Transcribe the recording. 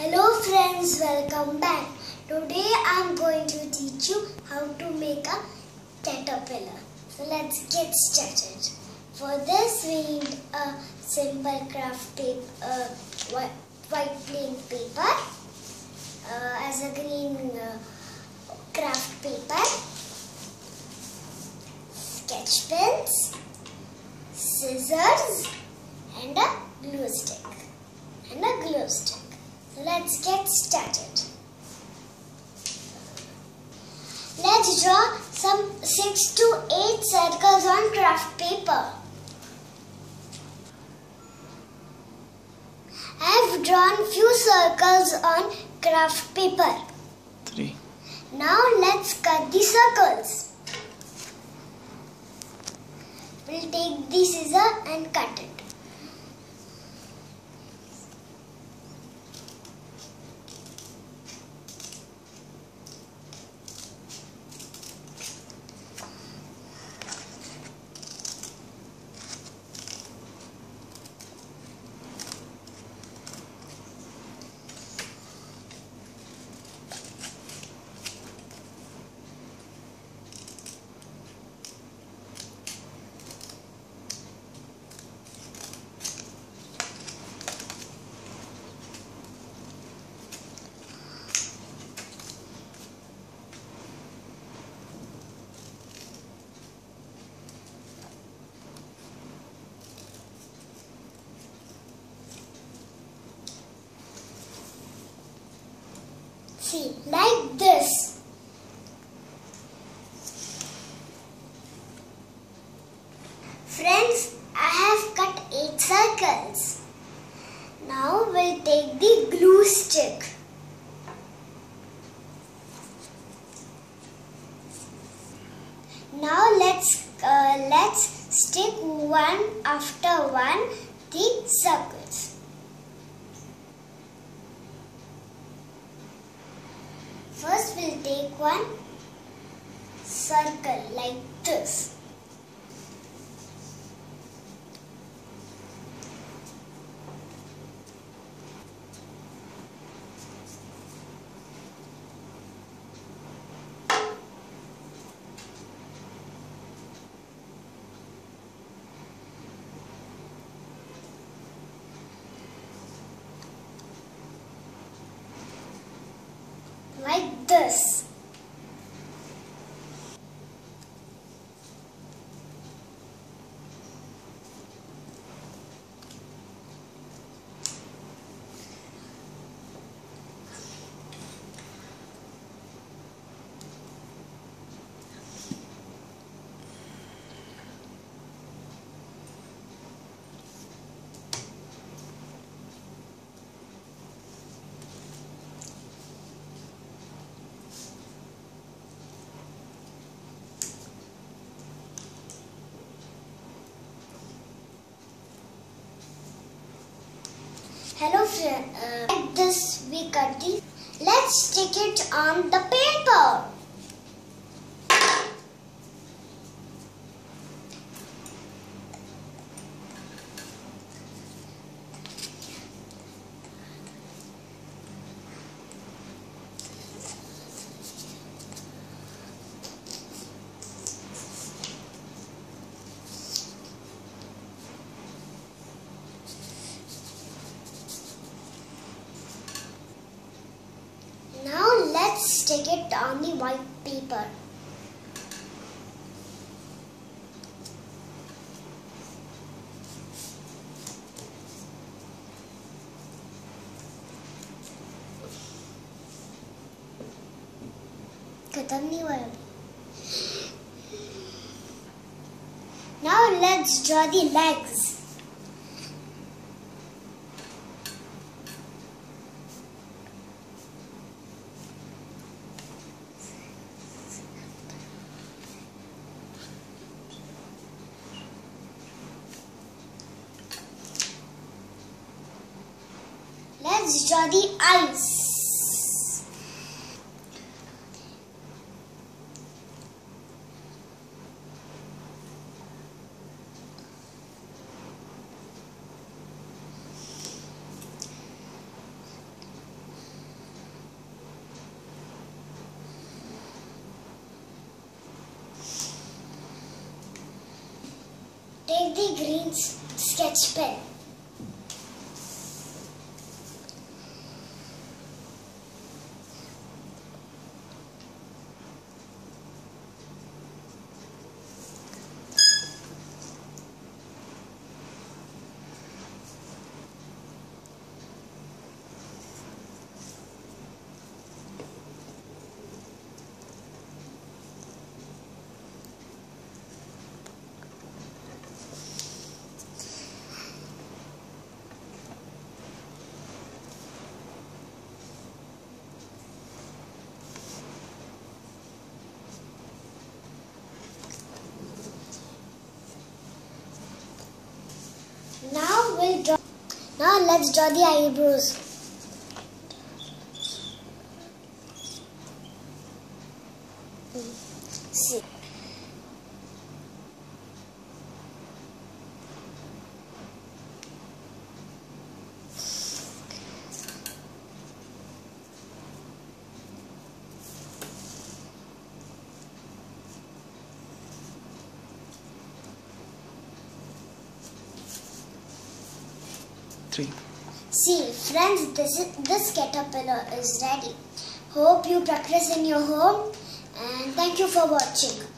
Hello friends, welcome back. Today I'm going to teach you how to make a caterpillar. So let's get started. For this we need a simple craft paper, uh, white, white plain paper uh, as a green uh, craft paper, sketch pens, scissors and a glue stick and a glue stick. Let's get started. Let's draw some 6 to 8 circles on craft paper. I have drawn few circles on craft paper. three, Now let's cut the circles. We'll take the scissor and cut it. See, like this. Friends, I have cut 8 circles. Now we'll take the glue stick. Now let's uh, let's stick one after one the circles. First we'll take one circle like this. Like this. Hello friend, uh, this we cut the. Let's stick it on the paper. Now let's stick it on the white paper. खत्म नहीं हुआ है अभी Now let's draw the legs. as the eyes. Take the green sketch pen. Now let's draw the eyebrows. Three. See, friends, this is, this caterpillar is ready. Hope you practice in your home and thank you for watching.